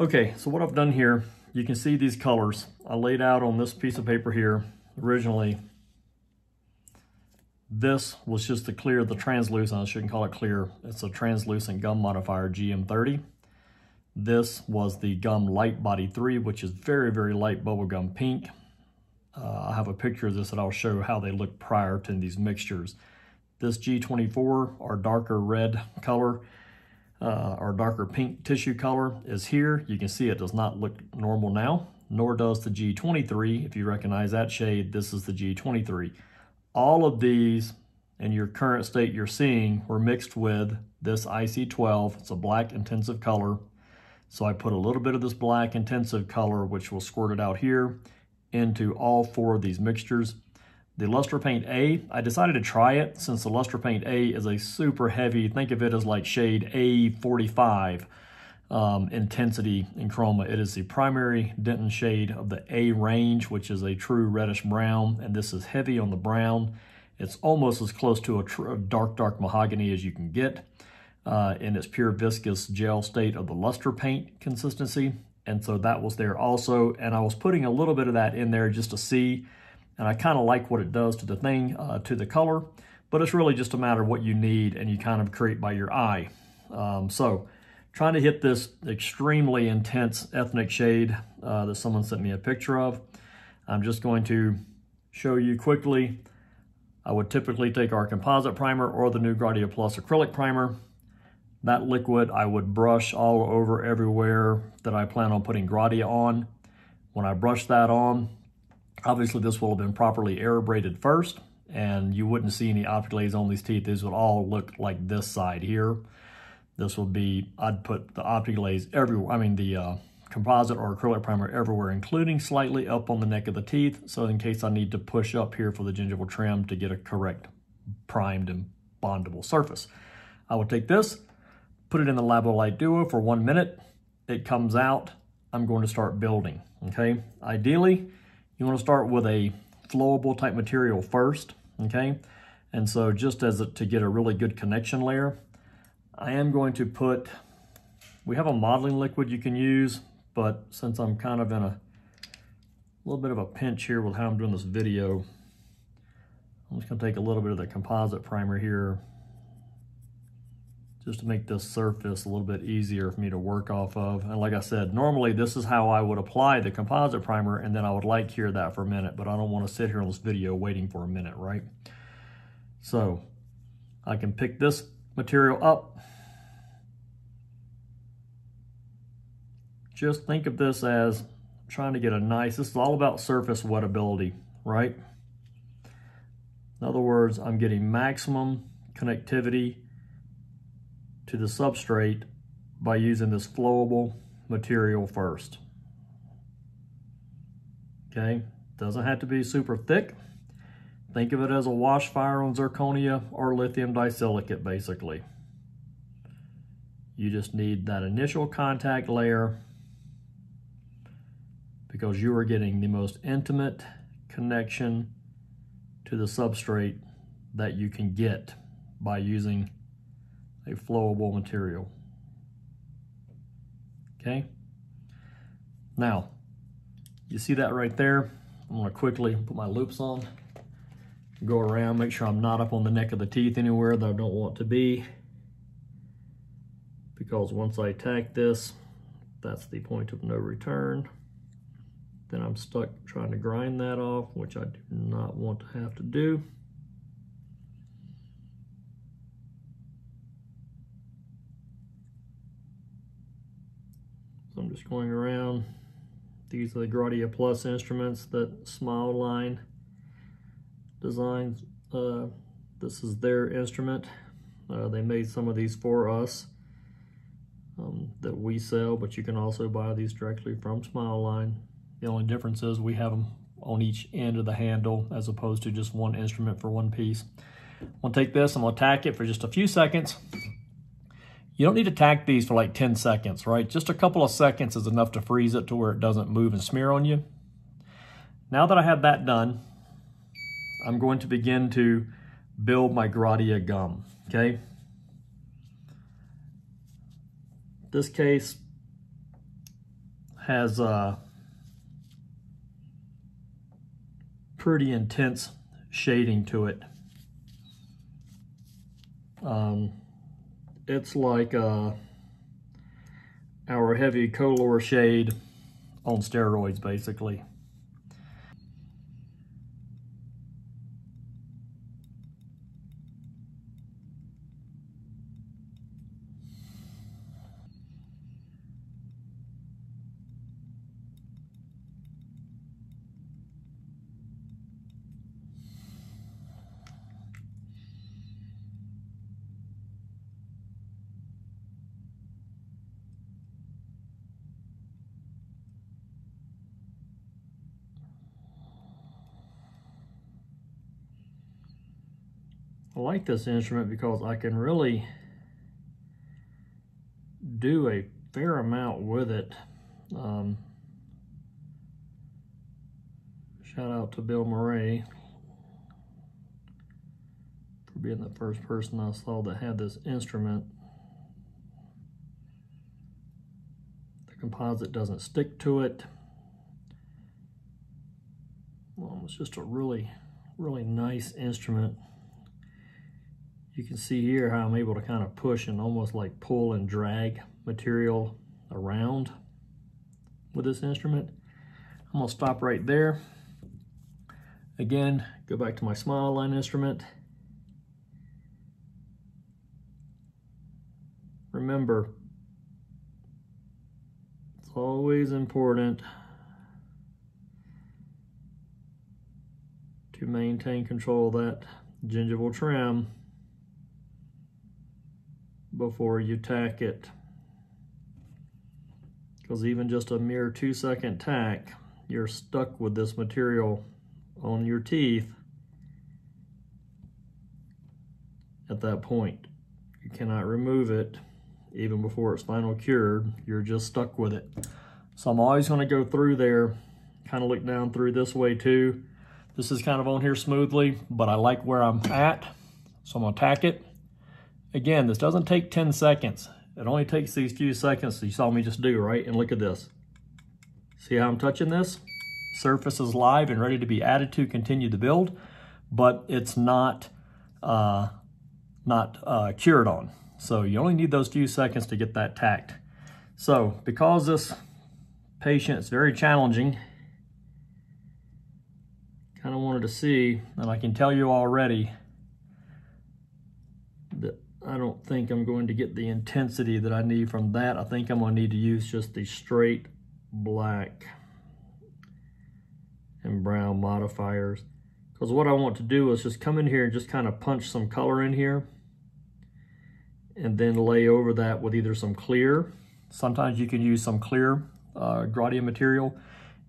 Okay, so what I've done here, you can see these colors. I laid out on this piece of paper here, originally, this was just to clear the translucent, I shouldn't call it clear, it's a translucent gum modifier GM30. This was the Gum Light Body 3, which is very, very light bubblegum pink. Uh, I have a picture of this that I'll show how they look prior to these mixtures. This G24, our darker red color, uh, our darker pink tissue color is here. You can see it does not look normal now, nor does the G23. If you recognize that shade, this is the G23. All of these in your current state you're seeing were mixed with this IC12. It's a black intensive color. So I put a little bit of this black intensive color, which will squirt it out here, into all four of these mixtures. The Luster Paint A, I decided to try it since the Luster Paint A is a super heavy, think of it as like shade A45 um, intensity in chroma. It is the primary dentin shade of the A range, which is a true reddish brown, and this is heavy on the brown. It's almost as close to a, a dark, dark mahogany as you can get uh, in its pure viscous gel state of the luster paint consistency. And so that was there also. And I was putting a little bit of that in there just to see. And I kind of like what it does to the thing, uh, to the color. But it's really just a matter of what you need and you kind of create by your eye. Um, so trying to hit this extremely intense ethnic shade uh, that someone sent me a picture of. I'm just going to show you quickly. I would typically take our composite primer or the new Gradia Plus acrylic primer that liquid I would brush all over everywhere that I plan on putting Gradia on. When I brush that on, obviously this will have been properly air abraded first and you wouldn't see any opaque on these teeth. These would all look like this side here. This would be, I'd put the opaque everywhere, I mean the uh, composite or acrylic primer everywhere, including slightly up on the neck of the teeth. So in case I need to push up here for the gingival trim to get a correct primed and bondable surface. I would take this, put it in the Light Duo for one minute. It comes out. I'm going to start building, okay? Ideally, you want to start with a flowable type material first, okay? And so just as a, to get a really good connection layer, I am going to put, we have a modeling liquid you can use, but since I'm kind of in a little bit of a pinch here with how I'm doing this video, I'm just gonna take a little bit of the composite primer here just to make this surface a little bit easier for me to work off of. And like I said, normally this is how I would apply the composite primer and then I would like cure that for a minute, but I don't want to sit here on this video waiting for a minute, right? So I can pick this material up. Just think of this as trying to get a nice, this is all about surface wettability, right? In other words, I'm getting maximum connectivity to the substrate by using this flowable material first. Okay, doesn't have to be super thick. Think of it as a wash fire on zirconia or lithium disilicate basically. You just need that initial contact layer because you are getting the most intimate connection to the substrate that you can get by using a flowable material. Okay? Now, you see that right there? I'm gonna quickly put my loupes on, go around, make sure I'm not up on the neck of the teeth anywhere that I don't want to be. Because once I tack this, that's the point of no return. Then I'm stuck trying to grind that off, which I do not want to have to do. Going around. These are the Gradia Plus instruments that Smile Line designs. Uh, this is their instrument. Uh, they made some of these for us um, that we sell, but you can also buy these directly from Smile Line. The only difference is we have them on each end of the handle as opposed to just one instrument for one piece. I'm gonna take this, I'm gonna tack it for just a few seconds. You don't need to tack these for like 10 seconds, right? Just a couple of seconds is enough to freeze it to where it doesn't move and smear on you. Now that I have that done, I'm going to begin to build my Gradia gum, okay? This case, has a pretty intense shading to it. Um, it's like uh, our heavy color shade on steroids, basically. I like this instrument because I can really do a fair amount with it. Um, shout out to Bill Murray for being the first person I saw that had this instrument. The composite doesn't stick to it. Well, it's just a really, really nice instrument you can see here how I'm able to kind of push and almost like pull and drag material around with this instrument. I'm gonna stop right there. Again, go back to my smile line instrument. Remember, it's always important to maintain control of that gingival trim before you tack it. Because even just a mere two second tack, you're stuck with this material on your teeth at that point. You cannot remove it even before it's final cured. You're just stuck with it. So I'm always gonna go through there, kind of look down through this way too. This is kind of on here smoothly, but I like where I'm at. So I'm gonna tack it. Again, this doesn't take 10 seconds. It only takes these few seconds you saw me just do, right? And look at this. See how I'm touching this? Surface is live and ready to be added to continue the build, but it's not, uh, not uh, cured on. So you only need those few seconds to get that tacked. So because this patient is very challenging, kind of wanted to see, and I can tell you already I don't think I'm going to get the intensity that I need from that. I think I'm going to need to use just the straight black and brown modifiers. Because what I want to do is just come in here and just kind of punch some color in here and then lay over that with either some clear. Sometimes you can use some clear uh, Gradia material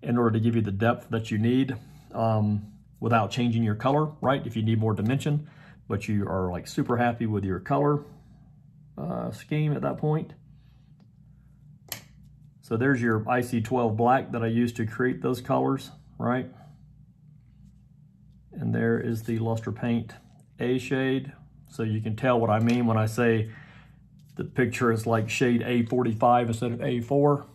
in order to give you the depth that you need um, without changing your color, right? If you need more dimension but you are like super happy with your color uh, scheme at that point. So there's your IC12 black that I used to create those colors, right? And there is the Luster Paint A shade. So you can tell what I mean when I say the picture is like shade A45 instead of A4.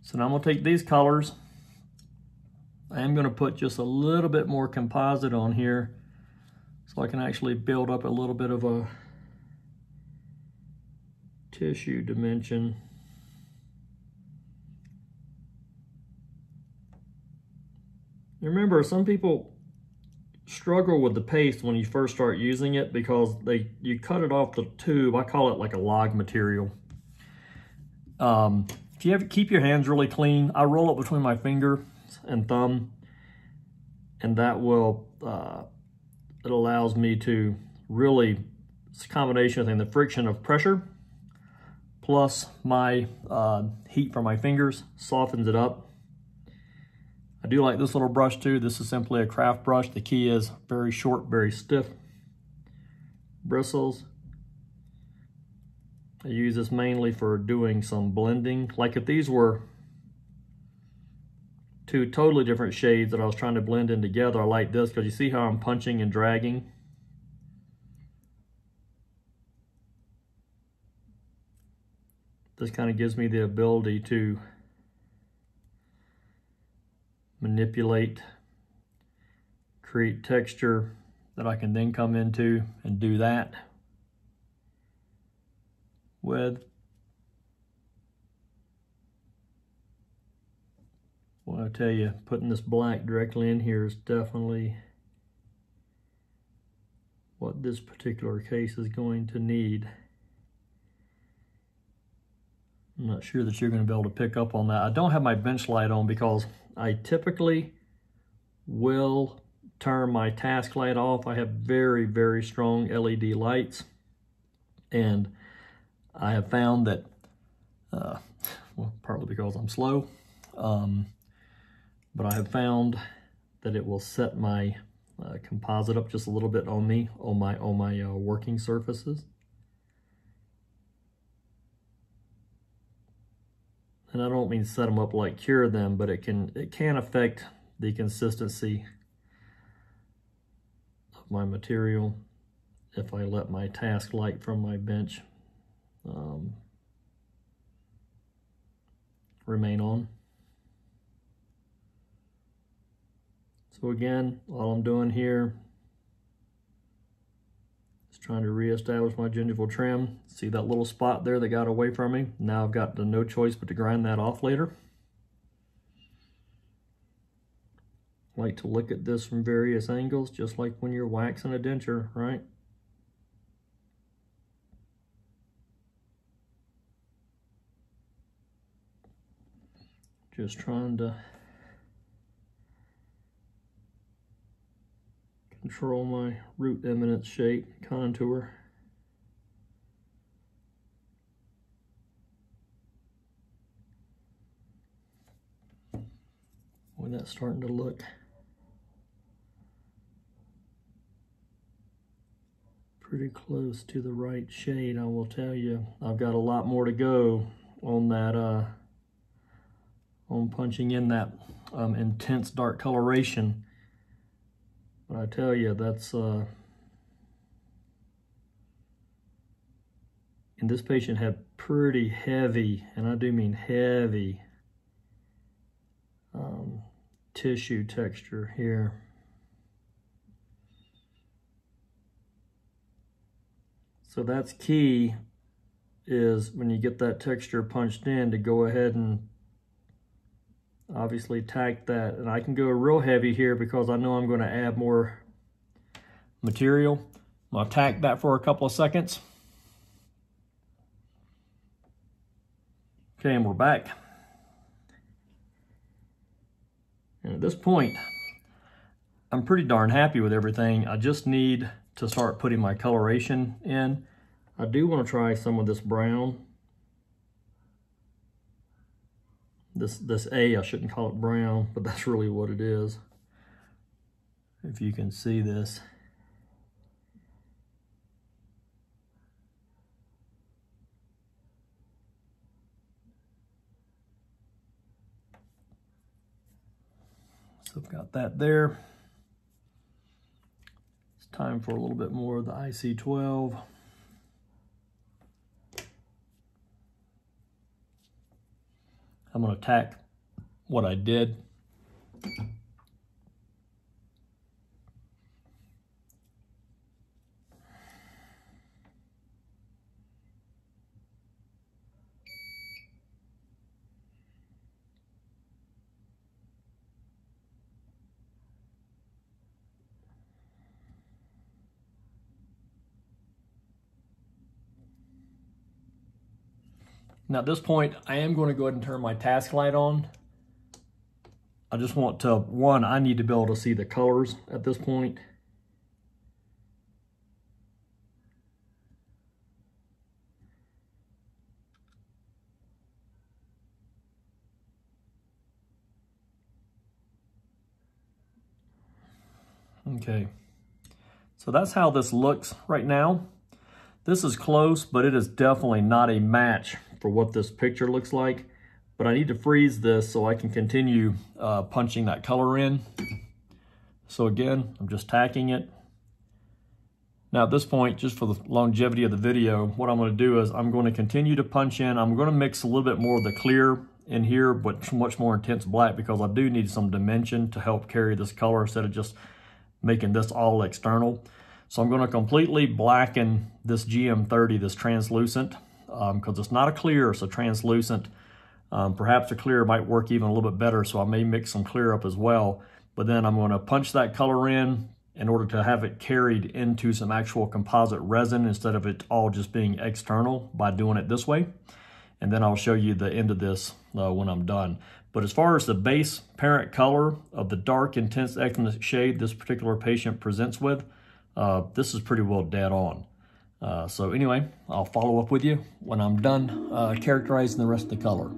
So now I'm gonna take these colors I am going to put just a little bit more composite on here so I can actually build up a little bit of a tissue dimension. Remember, some people struggle with the paste when you first start using it because they you cut it off the tube. I call it like a log material. Um, if you have keep your hands really clean, I roll it between my finger and thumb. And that will, uh, it allows me to really, it's a combination of thing, the friction of pressure plus my uh, heat from my fingers softens it up. I do like this little brush too. This is simply a craft brush. The key is very short, very stiff bristles. I use this mainly for doing some blending. Like if these were two totally different shades that I was trying to blend in together. I like this because you see how I'm punching and dragging. this kind of gives me the ability to manipulate, create texture that I can then come into and do that with. Well, I tell you, putting this black directly in here is definitely what this particular case is going to need. I'm not sure that you're going to be able to pick up on that. I don't have my bench light on because I typically will turn my task light off. I have very, very strong LED lights. And I have found that, uh, well, partly because I'm slow, um, but I have found that it will set my uh, composite up just a little bit on me, on my, on my uh, working surfaces. and I don't mean set them up like cure them, but it can it can affect the consistency of my material if I let my task light from my bench um, remain on. So again, all I'm doing here is trying to reestablish my gingival trim. See that little spot there that got away from me? Now I've got no choice but to grind that off later. like to look at this from various angles, just like when you're waxing a denture, right? Just trying to control my root eminence shape contour. When that's starting to look pretty close to the right shade, I will tell you. I've got a lot more to go on that, uh, on punching in that um, intense dark coloration. But I tell you, that's, uh, and this patient had pretty heavy, and I do mean heavy, um, tissue texture here. So that's key is when you get that texture punched in to go ahead and obviously tack that. And I can go real heavy here because I know I'm going to add more material. I'm to tack that for a couple of seconds. Okay, and we're back. And at this point, I'm pretty darn happy with everything. I just need to start putting my coloration in. I do want to try some of this brown this this A, I shouldn't call it brown, but that's really what it is. If you can see this. So I've got that there. It's time for a little bit more of the IC12. I'm going to tack what I did. Now at this point, I am going to go ahead and turn my task light on. I just want to, one, I need to be able to see the colors at this point. Okay, so that's how this looks right now. This is close, but it is definitely not a match for what this picture looks like. But I need to freeze this so I can continue uh, punching that color in. So again, I'm just tacking it. Now at this point, just for the longevity of the video, what I'm gonna do is I'm gonna continue to punch in. I'm gonna mix a little bit more of the clear in here, but much more intense black because I do need some dimension to help carry this color instead of just making this all external. So I'm gonna completely blacken this GM30, this translucent, because um, it's not a clear, it's a translucent. Um, perhaps a clear might work even a little bit better, so I may mix some clear up as well. But then I'm gonna punch that color in, in order to have it carried into some actual composite resin instead of it all just being external by doing it this way. And then I'll show you the end of this uh, when I'm done. But as far as the base parent color of the dark, intense ethnic shade this particular patient presents with, uh, this is pretty well dead on. Uh, so anyway, I'll follow up with you when I'm done uh, characterizing the rest of the color.